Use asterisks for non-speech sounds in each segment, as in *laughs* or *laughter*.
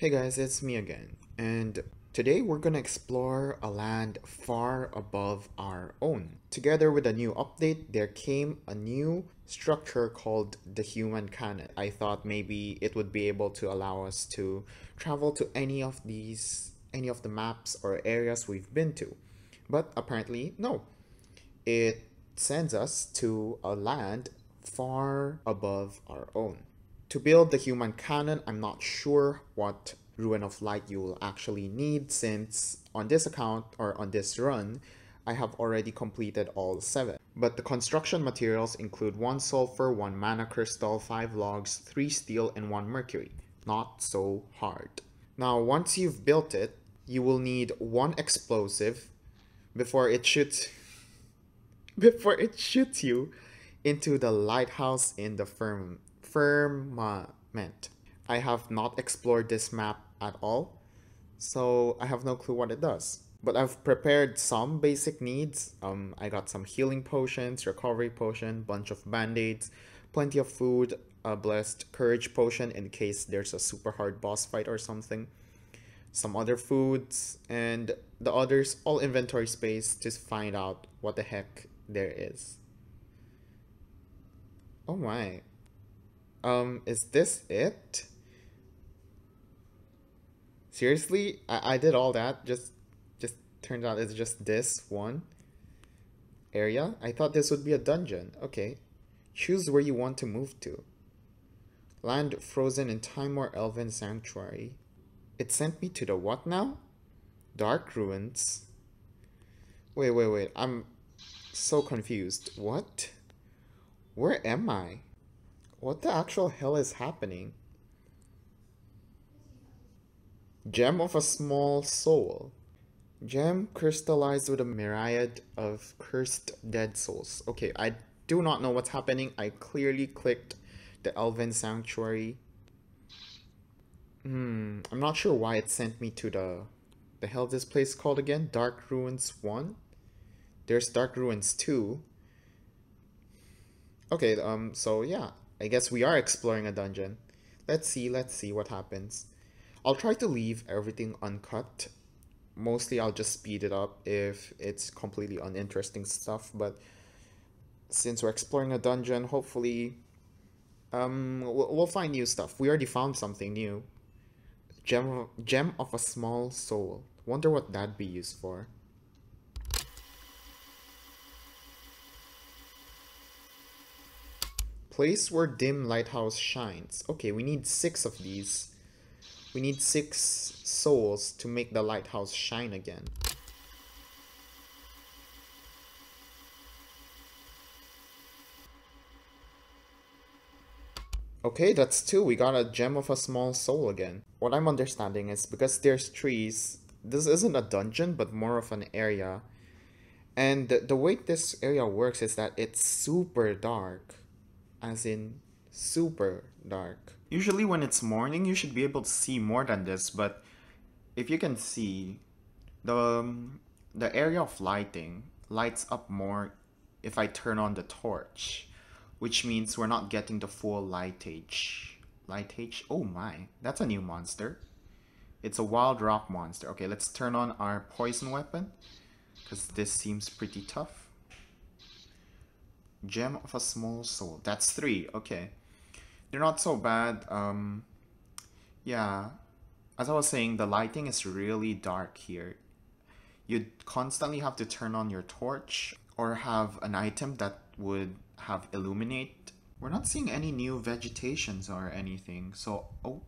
Hey guys, it's me again, and today we're gonna explore a land far above our own. Together with a new update, there came a new structure called the Human Cannon. I thought maybe it would be able to allow us to travel to any of these, any of the maps or areas we've been to. But apparently, no. It sends us to a land far above our own. To build the human cannon, I'm not sure what Ruin of Light you will actually need since on this account or on this run, I have already completed all 7. But the construction materials include 1 sulfur, 1 mana crystal, 5 logs, 3 steel, and 1 mercury. Not so hard. Now once you've built it, you will need 1 explosive before it shoots *laughs* before it shoots you into the lighthouse in the firm firmament. I have not explored this map at all, so I have no clue what it does. But I've prepared some basic needs. Um, I got some healing potions, recovery potion, bunch of band-aids, plenty of food, a blessed courage potion in case there's a super hard boss fight or something, some other foods, and the others all inventory space to find out what the heck there is. Oh my. Um, is this it? Seriously? I, I did all that, just just turns out it's just this one area? I thought this would be a dungeon. Okay. Choose where you want to move to. Land frozen in time or elven sanctuary. It sent me to the what now? Dark ruins. Wait, wait, wait. I'm so confused. What? Where am I? What the actual hell is happening? Gem of a small soul. Gem crystallized with a myriad of cursed dead souls. Okay, I do not know what's happening. I clearly clicked the Elven Sanctuary. Hmm, I'm not sure why it sent me to the... The hell this place called again? Dark Ruins 1? There's Dark Ruins 2. Okay, um, so yeah. I guess we are exploring a dungeon. Let's see, let's see what happens. I'll try to leave everything uncut. Mostly I'll just speed it up if it's completely uninteresting stuff, but since we're exploring a dungeon, hopefully um, we'll, we'll find new stuff. We already found something new. Gem, gem of a small soul. Wonder what that'd be used for. Place where dim lighthouse shines. Okay, we need six of these. We need six souls to make the lighthouse shine again. Okay, that's two. We got a gem of a small soul again. What I'm understanding is because there's trees, this isn't a dungeon, but more of an area. And the, the way this area works is that it's super dark. As in, super dark. Usually when it's morning, you should be able to see more than this, but if you can see, the, um, the area of lighting lights up more if I turn on the torch, which means we're not getting the full lightage. Lightage? Oh my, that's a new monster. It's a wild rock monster. Okay, let's turn on our poison weapon, because this seems pretty tough. Gem of a small soul. That's three. Okay they're not so bad. Um, yeah, as I was saying, the lighting is really dark here. You'd constantly have to turn on your torch or have an item that would have illuminate. We're not seeing any new vegetations or anything. So, oh,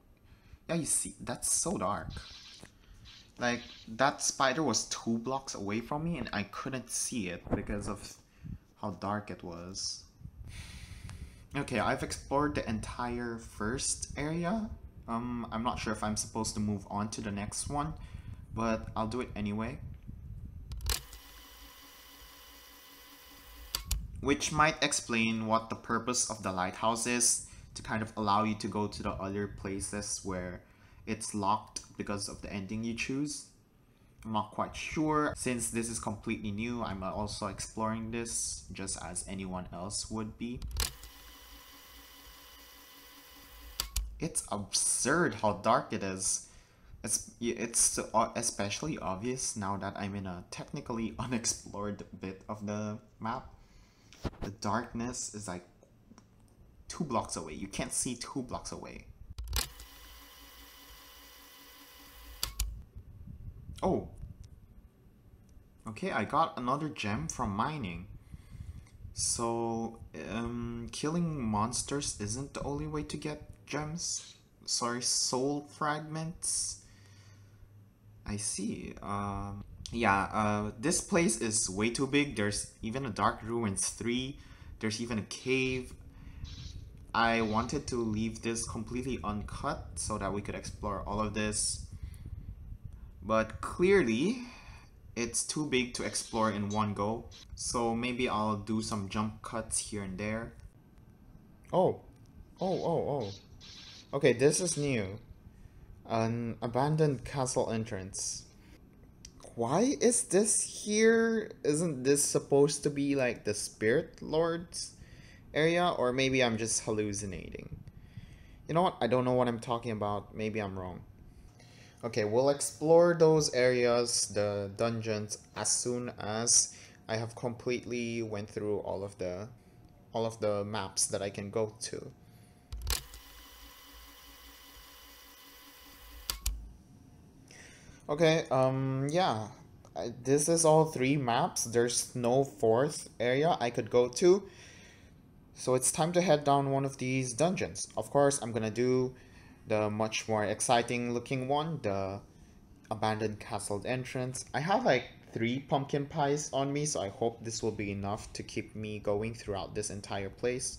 yeah, you see, that's so dark. Like, that spider was two blocks away from me and I couldn't see it because of how dark it was. Okay, I've explored the entire first area. Um, I'm not sure if I'm supposed to move on to the next one, but I'll do it anyway. Which might explain what the purpose of the lighthouse is, to kind of allow you to go to the other places where it's locked because of the ending you choose. I'm not quite sure. Since this is completely new, I'm uh, also exploring this just as anyone else would be. It's absurd how dark it is. It's, it's uh, especially obvious now that I'm in a technically *laughs* unexplored bit of the map. The darkness is like two blocks away. You can't see two blocks away. Oh. Okay, I got another gem from mining. So, um, killing monsters isn't the only way to get gems. Sorry, soul fragments. I see. Um, yeah, uh, this place is way too big. There's even a Dark Ruins 3. There's even a cave. I wanted to leave this completely uncut so that we could explore all of this. But clearly, it's too big to explore in one go. So maybe I'll do some jump cuts here and there. Oh, oh, oh, oh. Okay, this is new. An abandoned castle entrance. Why is this here? Isn't this supposed to be like the spirit lord's area? Or maybe I'm just hallucinating. You know what? I don't know what I'm talking about. Maybe I'm wrong. Okay, we'll explore those areas, the dungeons, as soon as I have completely went through all of the all of the maps that I can go to. Okay, um, yeah. I, this is all three maps. There's no fourth area I could go to. So it's time to head down one of these dungeons. Of course, I'm gonna do the much more exciting looking one, the abandoned castle entrance. I have like three pumpkin pies on me, so I hope this will be enough to keep me going throughout this entire place.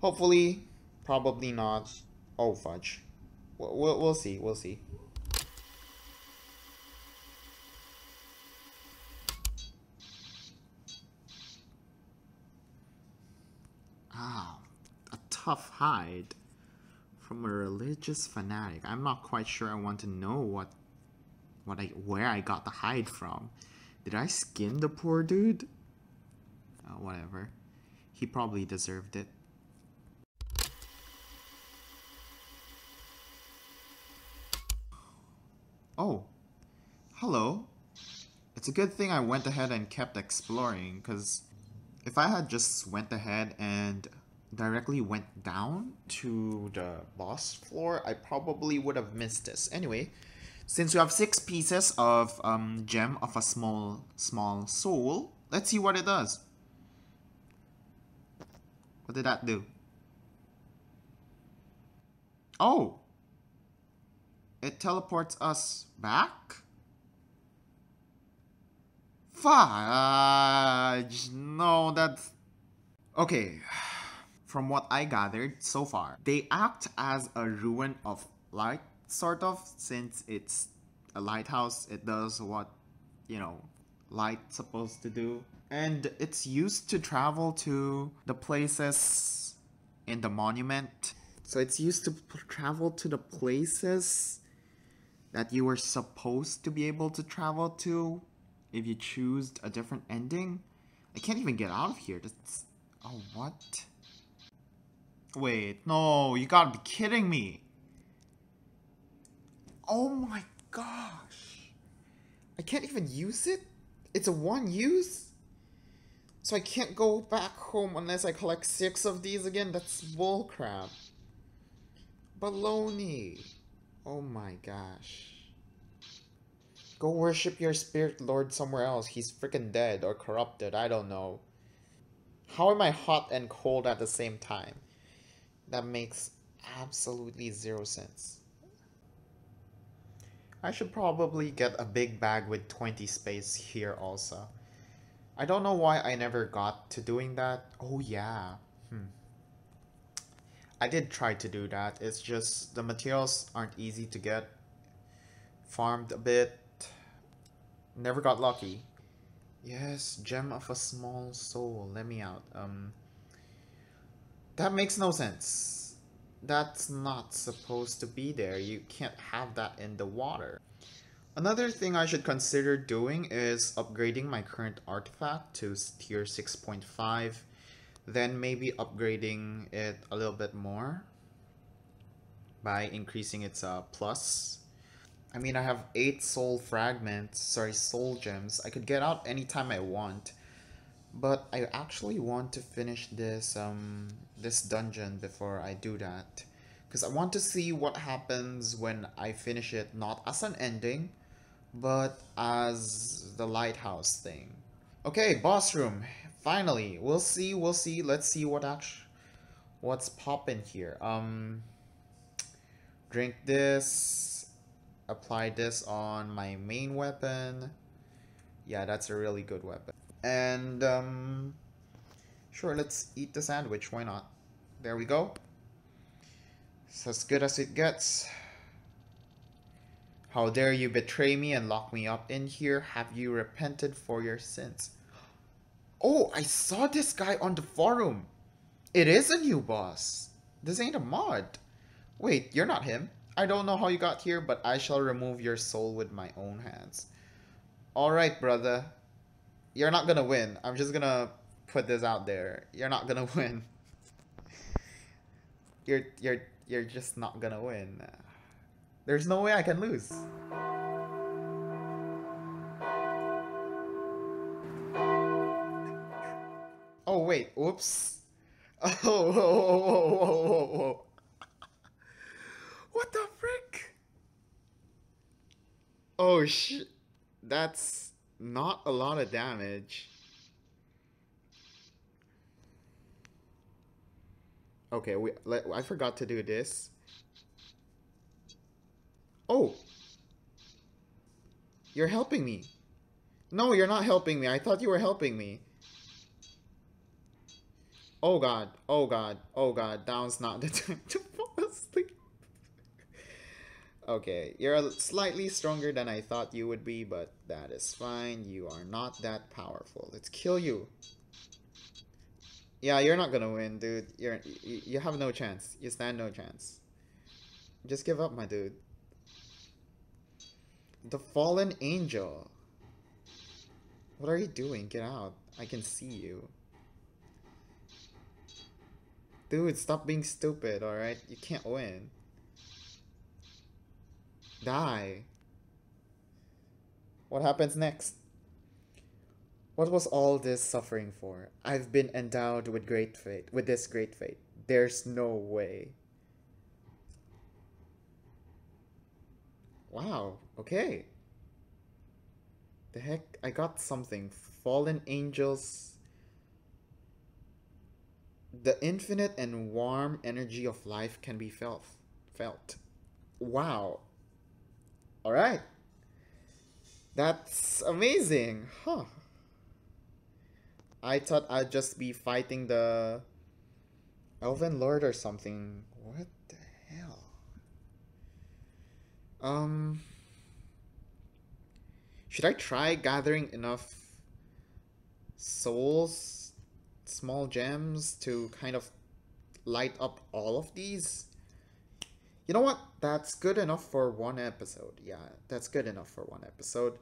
Hopefully, probably not. Oh, fudge. We'll, we'll see, we'll see. Ah, a tough hide from a religious fanatic. I'm not quite sure I want to know what what I where I got the hide from. Did I skin the poor dude? Oh, whatever. He probably deserved it. Oh. Hello. It's a good thing I went ahead and kept exploring, because if I had just went ahead and directly went down to the boss floor, I probably would have missed this. Anyway, since we have six pieces of um, gem of a small, small soul, let's see what it does. What did that do? Oh! It teleports us back? Fudge! No, that's... Okay from what I gathered so far, they act as a ruin of light, sort of, since it's a lighthouse. It does what, you know, light's supposed to do. And it's used to travel to the places in the monument. So it's used to travel to the places that you were supposed to be able to travel to if you choose a different ending. I can't even get out of here. That's... Oh, what? Wait, no, you gotta be kidding me. Oh my gosh. I can't even use it? It's a one use? So I can't go back home unless I collect six of these again? That's bullcrap. Baloney. Oh my gosh. Go worship your spirit lord somewhere else. He's freaking dead or corrupted. I don't know. How am I hot and cold at the same time? That makes absolutely zero sense. I should probably get a big bag with 20 space here also. I don't know why I never got to doing that. Oh yeah. Hmm. I did try to do that. It's just the materials aren't easy to get. Farmed a bit. Never got lucky. Yes, gem of a small soul. Let me out. Um that makes no sense. That's not supposed to be there. You can't have that in the water. Another thing I should consider doing is upgrading my current artifact to tier 6.5, then maybe upgrading it a little bit more by increasing its uh, plus. I mean, I have eight soul fragments, sorry, soul gems. I could get out anytime I want. But I actually want to finish this um this dungeon before I do that. Because I want to see what happens when I finish it, not as an ending, but as the lighthouse thing. Okay, boss room. Finally, we'll see, we'll see. Let's see what actually what's popping here. Um drink this, apply this on my main weapon. Yeah, that's a really good weapon. And um sure, let's eat the sandwich. Why not? There we go. It's as good as it gets. How dare you betray me and lock me up in here? Have you repented for your sins? Oh, I saw this guy on the forum. It is a new boss. This ain't a mod. Wait, you're not him. I don't know how you got here, but I shall remove your soul with my own hands. Alright, brother. You're not gonna win. I'm just gonna put this out there. You're not gonna *laughs* win. You're you're you're just not gonna win. There's no way I can lose. Oh wait, oops. *laughs* Oh, whoa, whoa, whoa, whoa, whoa. What the frick? Oh sh... That's not a lot of damage. Okay, we let, I forgot to do this. Oh! You're helping me. No, you're not helping me. I thought you were helping me. Oh god, oh god, oh god, now's not the *laughs* time to. Okay, you're slightly stronger than I thought you would be, but that is fine. You are not that powerful. Let's kill you. Yeah, you're not gonna win, dude. You're you, have no chance. You stand no chance. Just give up, my dude. The fallen angel. What are you doing? Get out. I can see you. Dude, stop being stupid, alright? You can't win. Die. What happens next? What was all this suffering for? I've been endowed with great fate, with this great fate. There's no way. Wow, okay. The heck? I got something. Fallen angels the infinite and warm energy of life can be felt. Felt. Wow. All right. That's amazing. Huh. I thought I'd just be fighting the Elven Lord or something. What the hell? Um Should I try gathering enough souls small gems to kind of light up all of these. You know what? That's good enough for one episode. Yeah, that's good enough for one episode.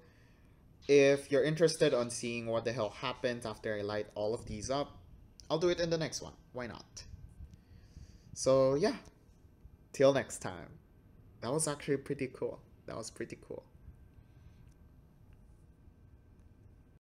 If you're interested on seeing what the hell happens after I light all of these up, I'll do it in the next one. Why not? So yeah, till next time. That was actually pretty cool. That was pretty cool.